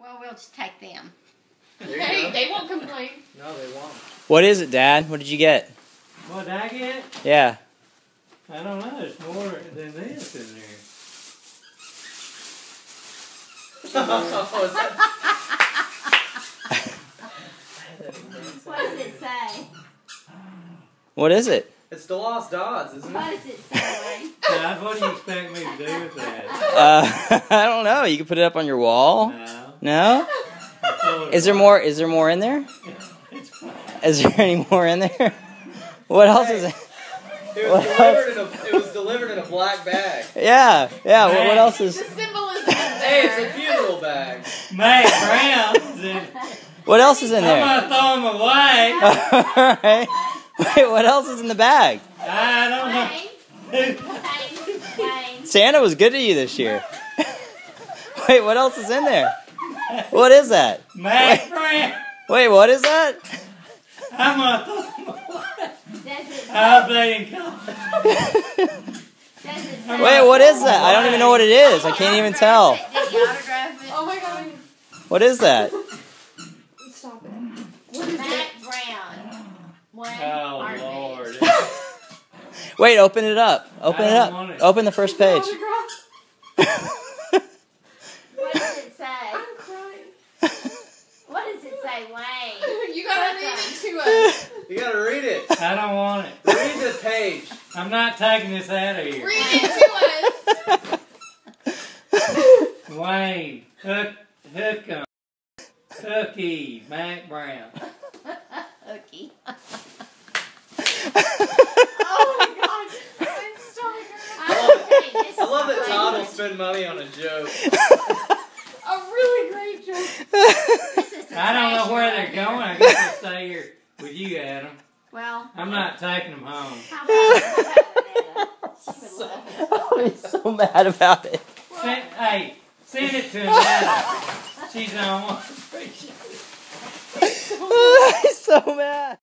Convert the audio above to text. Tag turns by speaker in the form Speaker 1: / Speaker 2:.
Speaker 1: Well, we'll just take them.
Speaker 2: Hey, they won't complain.
Speaker 3: No, they won't.
Speaker 4: What is it, Dad? What did you get?
Speaker 5: What did I get?
Speaker 4: Yeah.
Speaker 5: I don't know. There's more than this in there.
Speaker 3: is that-
Speaker 1: What does it say?
Speaker 4: What is it?
Speaker 3: it's the Lost odds, isn't
Speaker 1: What
Speaker 3: it?
Speaker 1: does it say,
Speaker 5: Dad, what do you expect me to do with that?
Speaker 4: Uh, I don't know. You can put it up on your wall.
Speaker 5: No.
Speaker 4: No? Is there more? Is there more in there? Is there any more in there? What else is it?
Speaker 3: It was
Speaker 4: What
Speaker 3: delivered in a. It was delivered in a black bag.
Speaker 4: Yeah, yeah. What, what else
Speaker 2: The
Speaker 4: is?
Speaker 2: symbolism is
Speaker 3: Hey, it's a funeral bag.
Speaker 5: Mack Brown.
Speaker 4: What else is in there?
Speaker 5: I'm
Speaker 4: there?
Speaker 5: gonna throw him away.
Speaker 4: Alright. Wait, what else is in the bag?
Speaker 5: I don't know.
Speaker 4: Santa was good to you this year. Wait, what else is in there? What is that?
Speaker 5: Mack Brown.
Speaker 4: Wait, what is that?
Speaker 5: I'm gonna throw him away.
Speaker 1: Does it say?
Speaker 5: I hope they didn't come.
Speaker 1: Does it say?
Speaker 4: Wait, what is that? I don't even know what it is. I can't even tell.
Speaker 1: Did you autograph it?
Speaker 2: Oh my god.
Speaker 4: What is that?
Speaker 2: Stop it. What is
Speaker 1: Matt
Speaker 2: it?
Speaker 1: Brown. Wayne
Speaker 5: Oh
Speaker 1: Harvey.
Speaker 5: Lord.
Speaker 4: Wait, open it up. Open it up.
Speaker 5: it.
Speaker 4: Open the first page.
Speaker 2: Autograph?
Speaker 1: What does it say?
Speaker 2: I'm crying.
Speaker 1: What does it?
Speaker 2: You gotta read it to us.
Speaker 3: You gotta read it.
Speaker 5: I don't want it.
Speaker 3: Read this page.
Speaker 5: I'm not taking this out of here.
Speaker 2: Read it to us.
Speaker 5: Wayne, Hook, Hookum, Cookie, Mack Brown.
Speaker 1: Hooky.
Speaker 2: Oh my god. My stomach hurts.
Speaker 1: Okay, this
Speaker 3: I love that
Speaker 1: my
Speaker 3: Todd will spend money on a joke.
Speaker 2: A really great joke.
Speaker 1: This is the
Speaker 5: I don't know where
Speaker 1: right
Speaker 5: they're
Speaker 1: here.
Speaker 5: going. I guess they'll stay here with you, Adam.
Speaker 1: Well,
Speaker 5: I'm not taking them home.
Speaker 1: how about, how about Annette? She would love it.
Speaker 4: I'm so mad about it.
Speaker 5: Send, hey, send it to Adam. She's on one.
Speaker 4: He's so mad.